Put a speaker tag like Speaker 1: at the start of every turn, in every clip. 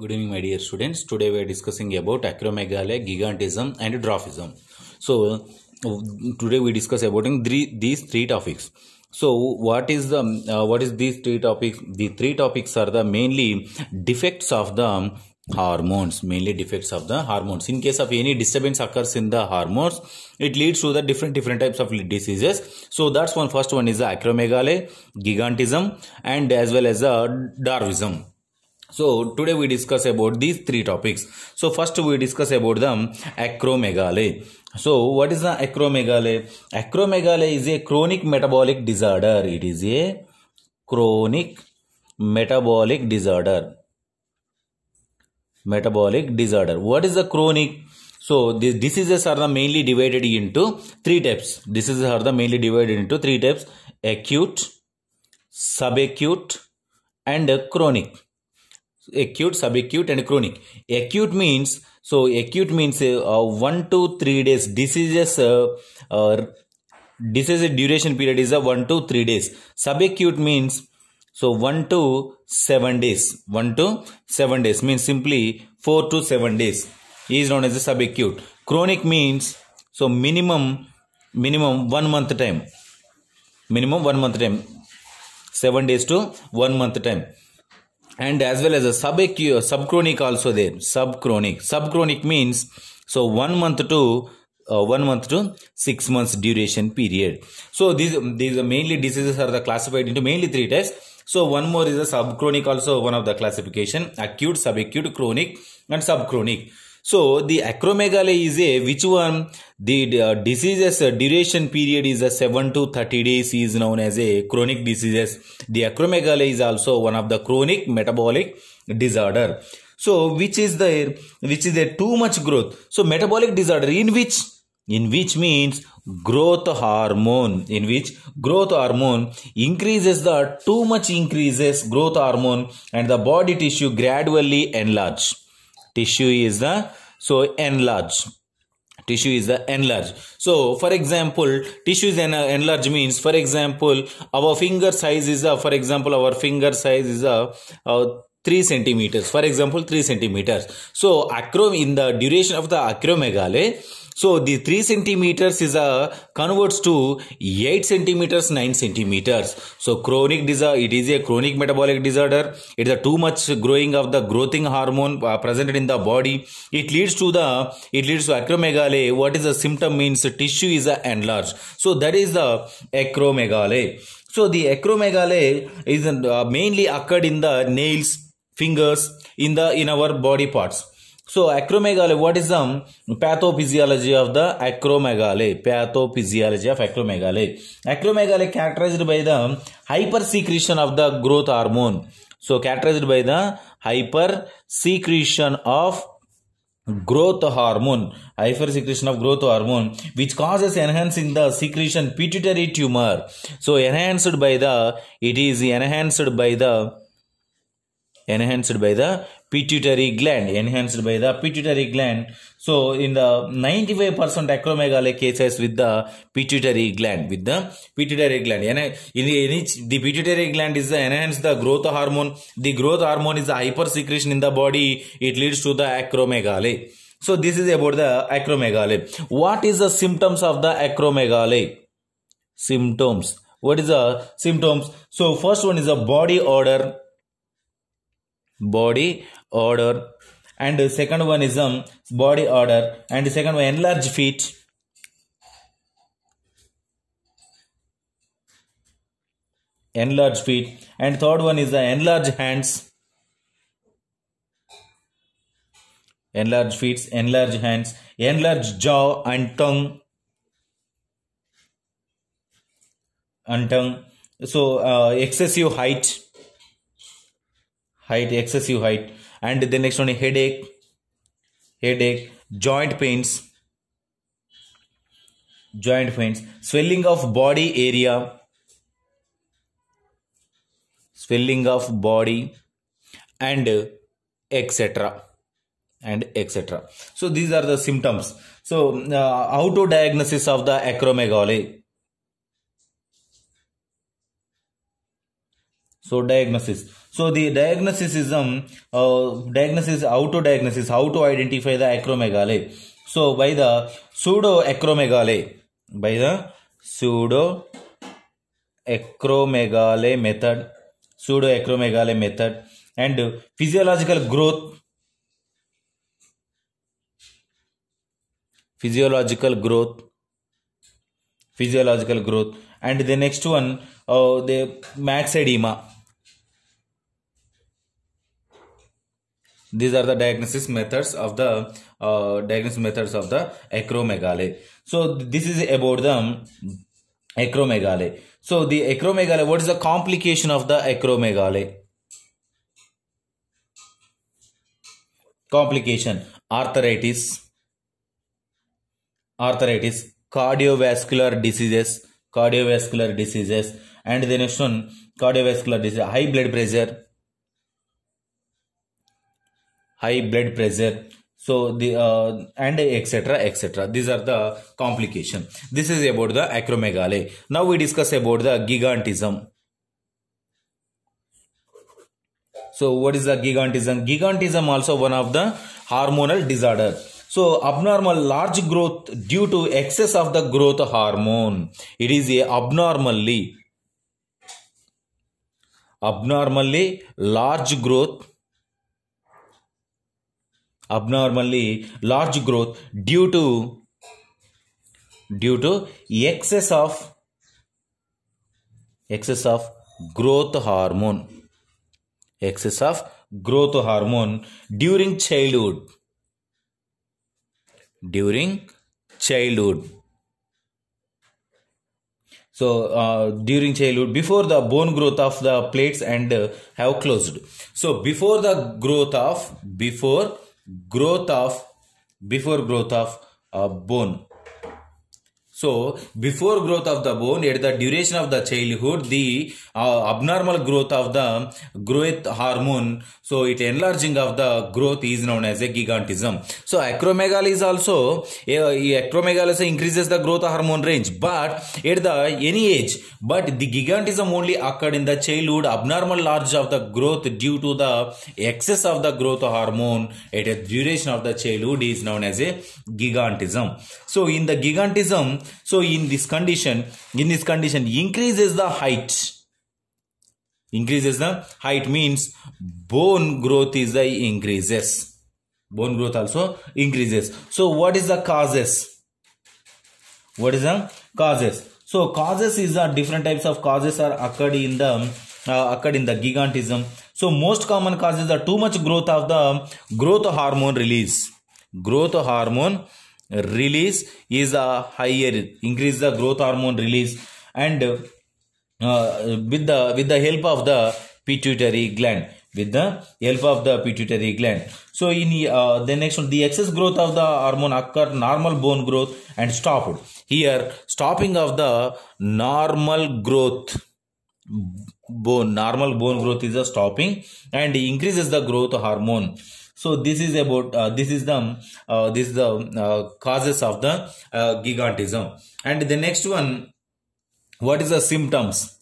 Speaker 1: Good evening, my dear students. Today we are discussing about acromegaly, gigantism, and dwarfism. So today we discuss about three, these three topics. So what is the uh, what is these three topics? The three topics are the mainly defects of the hormones mainly defects of the hormones in case of any disturbance occurs in the hormones it leads to the different different types of diseases so that's one first one is the acromegaly gigantism and as well as the dwarfism so today we discuss about these three topics. So first we discuss about the acromegaly. So what is the acromegaly? Acromegaly is a chronic metabolic disorder. It is a chronic metabolic disorder. Metabolic disorder. What is the chronic? So the diseases are the mainly divided into three types. Diseases are the mainly divided into three types acute subacute and chronic acute subacute and chronic. Acute means so acute means uh, 1 to 3 days. Diseases uh, uh, disease duration period is a 1 to 3 days. Subacute means so 1 to 7 days. 1 to 7 days means simply 4 to 7 days. Is known as a subacute chronic means so minimum minimum 1 month time. Minimum 1 month time. 7 days to 1 month time and as well as a subacute subchronic also there subchronic subchronic means so 1 month to uh, one month to six months duration period. So these these mainly diseases are the classified into mainly three types. So one more is a subchronic also one of the classification acute, subacute, chronic and subchronic. So the acromegaly is a which one the uh, diseases uh, duration period is a 7 to 30 days is known as a chronic diseases. The acromegaly is also one of the chronic metabolic disorder. So which is the which is the too much growth. So metabolic disorder in which in which means growth hormone in which growth hormone increases the too much increases growth hormone and the body tissue gradually enlarge tissue is the so enlarge. Tissue is the enlarge. So for example tissue is en- enlarge means for example our finger size is a for example our finger size is a, a 3 centimeters. For example 3 centimeters. So acro in the duration of the acromegaly so the 3 centimeters is a converts to 8 centimeters 9 centimeters. So chronic disorder it is a chronic metabolic disorder. It is a too much growing of the growthing hormone uh, presented in the body. It leads to the it leads to acromegaly what is the symptom means tissue is enlarged. So that is the acromegaly so the acromegaly is uh, mainly occurred in the nails fingers in the in our body parts so acromegaly, what is the um, pathophysiology of the acromegaly? Pathophysiology of acromegaly. Acromegaly characterized by the um, hypersecretion of the growth hormone. So characterized by the hypersecretion of growth hormone hypersecretion of growth hormone which causes enhance in the secretion pituitary tumor so enhanced by the it is enhanced by the enhanced by the pituitary gland enhanced by the pituitary gland. So in the 95% acromegaly cases with the pituitary gland with the pituitary gland. In the, the pituitary gland is the enhance the growth hormone. The growth hormone is the hyper secretion in the body. It leads to the acromegaly. So this is about the acromegaly. What is the symptoms of the acromegaly? Symptoms. What is the symptoms? So first one is a body odor body order. And the second one is um body order. And the second one enlarged feet. Enlarged feet. And third one is the enlarged hands. Enlarged feet enlarged hands. Enlarged jaw and tongue. And tongue. So uh, excessive height height excessive height and the next one headache headache joint pains joint pains swelling of body area swelling of body and etc and etc so these are the symptoms. So uh, diagnosis of the acromegaly. So diagnosis. So the diagnosis is um uh, diagnosis how to diagnosis how to identify the acromegaly. So by the pseudo acromegaly by the pseudo acromegaly method pseudo acromegaly method and physiological growth physiological growth physiological growth and the next one uh, the max edema these are the diagnosis methods of the uh, diagnosis methods of the acromegaly. So this is about the acromegaly. So the acromegaly what is the complication of the acromegaly? Complication. Arthritis. Arthritis. Cardiovascular diseases. Cardiovascular diseases. And the next one cardiovascular disease. High blood pressure high blood pressure. So the uh, and etc etc these are the complication. This is about the acromegaly. Now we discuss about the gigantism. So what is the gigantism? Gigantism also one of the hormonal disorder. So abnormal large growth due to excess of the growth hormone. It is a abnormally abnormally large growth abnormally large growth due to due to excess of excess of growth hormone. Excess of growth hormone during childhood. During childhood. So uh, during childhood before the bone growth of the plates and uh, have closed. So before the growth of before growth of before growth of uh, bone so before growth of the bone at the duration of the childhood the uh, abnormal growth of the growth hormone so it enlarging of the growth is known as a gigantism. So acromegaly is also uh, acromegaly increases the growth hormone range but at the any age but the gigantism only occurred in the childhood abnormal large of the growth due to the excess of the growth hormone at a duration of the childhood is known as a gigantism. So in the gigantism so in this condition in this condition increases the height. Increases the height means bone growth is the increases. Bone growth also increases. So what is the causes? What is the causes? So causes is the different types of causes are occurred in the uh, occurred in the gigantism. So most common causes are too much growth of the growth hormone release. Growth hormone release is a higher increase the growth hormone release. And uh, with the with the help of the pituitary gland with the help of the pituitary gland. So in uh, the next one the excess growth of the hormone occur normal bone growth and stopped. Here stopping of the normal growth bone normal bone growth is a stopping and increases the growth hormone so this is about uh, this is the uh, this is the uh, causes of the uh, gigantism. And the next one what is the symptoms?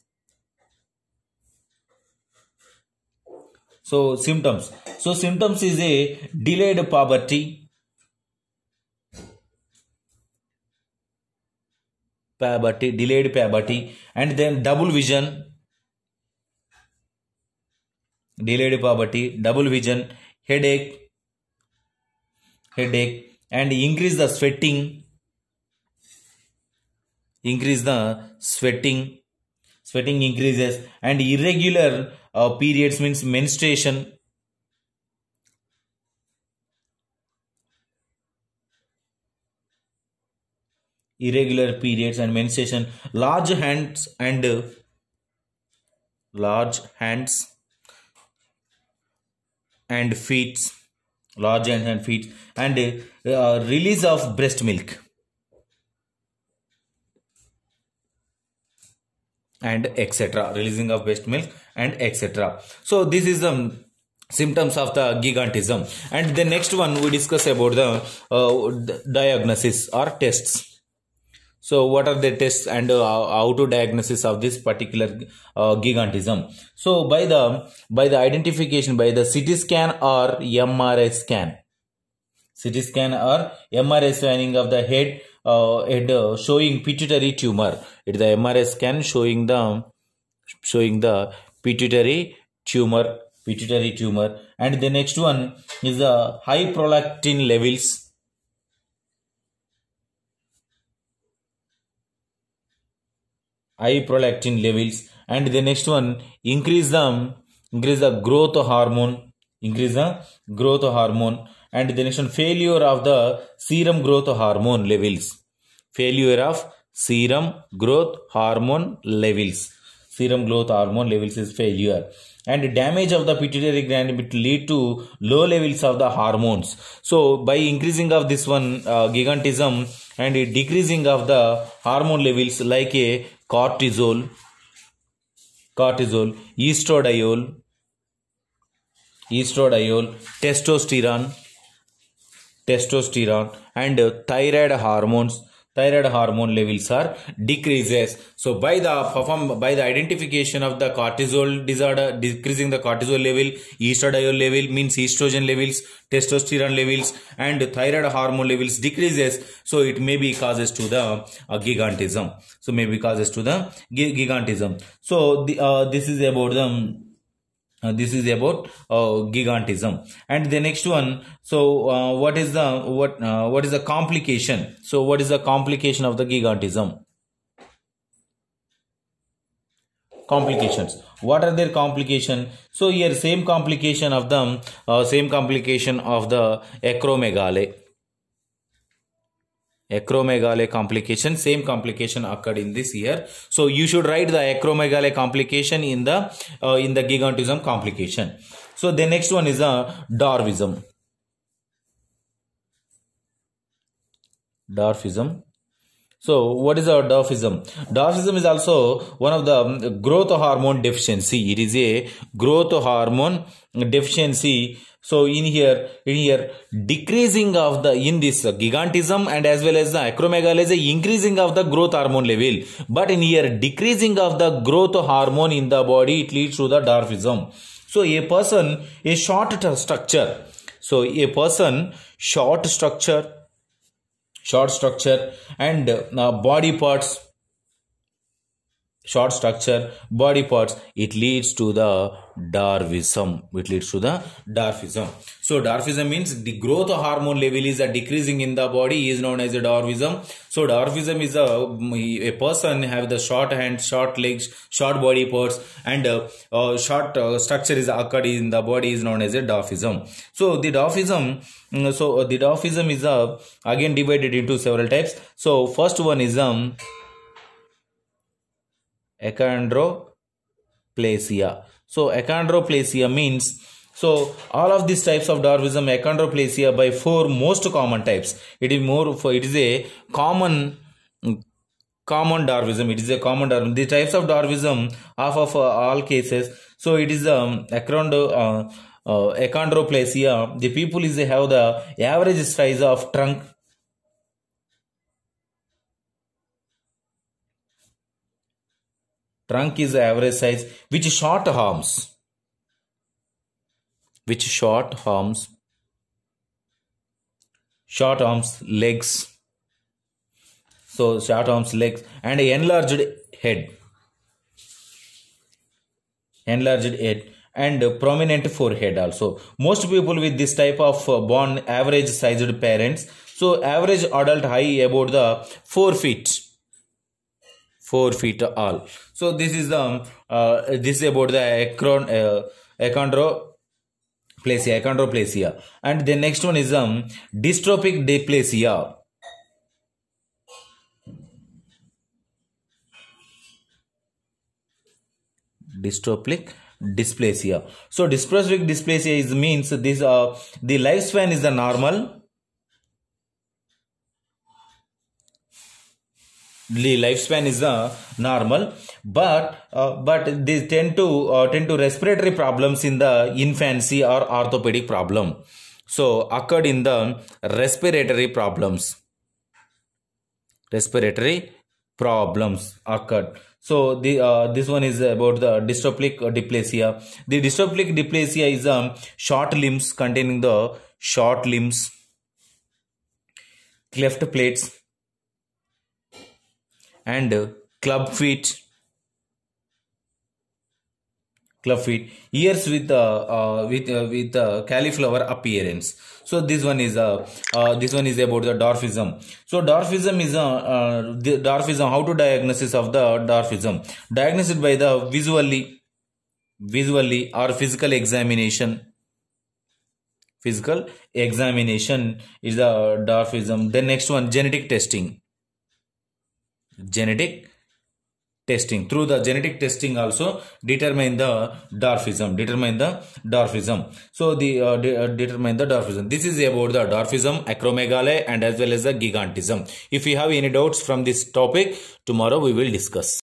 Speaker 1: So symptoms. So symptoms is a delayed puberty puberty delayed puberty and then double vision. Delayed puberty double vision headache headache and increase the sweating increase the sweating sweating increases and irregular uh, periods means menstruation. Irregular periods and menstruation large hands and uh, large hands and feet large hands and feet and uh, release of breast milk. And etc releasing of breast milk and etc so this is the symptoms of the gigantism. And the next one we discuss about the uh, diagnosis or tests so what are the tests and uh, how to diagnosis of this particular uh, gigantism? So by the by the identification by the ct scan or mri scan. Ct scan or mri scanning of the head uh, uh, showing pituitary tumor. It is the mri scan showing the showing the pituitary tumor pituitary tumor. And the next one is the high prolactin levels high prolactin levels and the next one increase the increase the growth hormone increase the growth hormone and the next one failure of the serum growth hormone levels. Failure of serum growth hormone levels. Serum growth hormone levels is failure. And damage of the pituitary gland will lead to low levels of the hormones. So by increasing of this one uh, gigantism and decreasing of the hormone levels like a cortisol cortisol estradiol estradiol testosterone testosterone and thyroid hormones thyroid hormone levels are decreases. So by the perform by the identification of the cortisol disorder decreasing the cortisol level estradiol level means estrogen levels testosterone levels and thyroid hormone levels decreases. So it may be causes to the uh, gigantism. So may be causes to the gi- gigantism. So the, uh, this is about the uh, this is about uh, gigantism. And the next one so uh, what is the what uh, what is the complication? So what is the complication of the gigantism? Complications. What are their complication? So here same complication of them uh, same complication of the acromegaly acromegaly complication same complication occurred in this year. So you should write the acromegaly complication in the uh, in the gigantism complication. So the next one is a dwarfism dwarfism so what is a dwarfism? Dwarfism is also one of the um, growth hormone deficiency. It is a growth hormone deficiency. So in here in here decreasing of the in this gigantism and as well as the acromegaly is a increasing of the growth hormone level. But in here decreasing of the growth hormone in the body it leads to the dwarfism. So a person a short structure. So a person short structure short structure and uh, body parts short structure body parts. It leads to the dwarfism it leads to the dwarfism so dwarfism means the growth hormone level is a decreasing in the body is known as a dwarfism so dwarfism is a a person have the short hands short legs short body parts and uh, uh, short uh, structure is occurred in the body is known as a dwarfism so the dwarfism mm, so uh, the dwarfism is uh, again divided into several types. So first one is um achondroplasia so achondroplasia means so all of these types of dwarfism achondroplasia by four most common types. It is more for it is a common common dwarfism it is a common dwarfism the types of dwarfism half of uh, all cases so it is um achondro uh, uh, achondroplasia the people is have the average size of trunk trunk is the average size which short arms. Which short arms. Short arms legs. So short arms legs and enlarged head. Enlarged head and prominent forehead also. Most people with this type of born average sized parents. So average adult height about the 4 feet 4 feet all so this is the uh, this is about the acron uh, achondroplasia achondroplasia. And the next one is um diastrophic dysplasia. Diastrophic dysplasia. So diastrophic dysplasia is means this uh the lifespan is the normal lifespan is the normal but uh, but they tend to uh, tend to respiratory problems in the infancy or orthopedic problem. So occurred in the respiratory problems. Respiratory problems occurred. So the uh, this one is about the diastrophic dysplasia. The diastrophic dysplasia is um, short limbs containing the short limbs cleft palates and uh, club feet. Club feet. Ears with uh, uh, with uh, with uh, cauliflower appearance. So this one is uh, uh, this one is about the dwarfism. So dwarfism is uh, uh, the dwarfism how to diagnosis of the dwarfism? Diagnosed by the visually visually or physical examination. Physical examination is the dwarfism. Then next one genetic testing genetic testing. Through the genetic testing also determine the dwarfism determine the dwarfism. So the uh, de- uh, determine the dwarfism. This is about the dwarfism acromegaly and as well as the gigantism. If you have any doubts from this topic tomorrow we will discuss